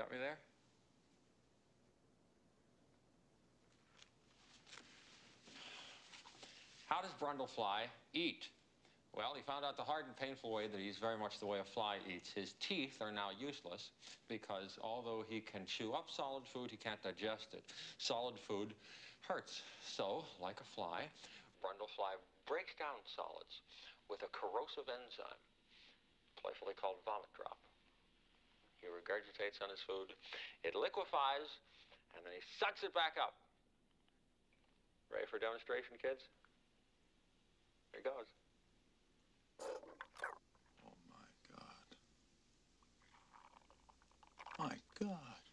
got me there? How does Brundlefly eat? Well, he found out the hard and painful way that he's very much the way a fly eats. His teeth are now useless because although he can chew up solid food, he can't digest it. Solid food hurts. So, like a fly, Brundlefly breaks down solids with a corrosive enzyme, playfully called vomit drop. Regurgitates on his food, it liquefies, and then he sucks it back up. Ready for demonstration, kids? Here goes. Oh my God. My God.